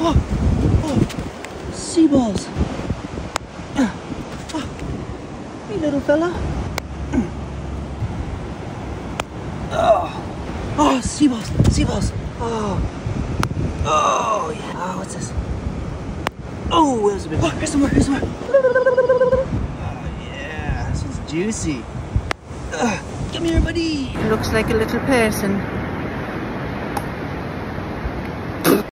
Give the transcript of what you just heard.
Oh, oh, sea balls. Oh, hey, little fella. Oh, oh, sea balls, sea balls. Oh, oh, yeah. Oh, what's this? Oh, there's a big. Oh, here's some more. Here's some more. Oh, yeah, this is juicy. Uh, come here, buddy. Looks like a little person.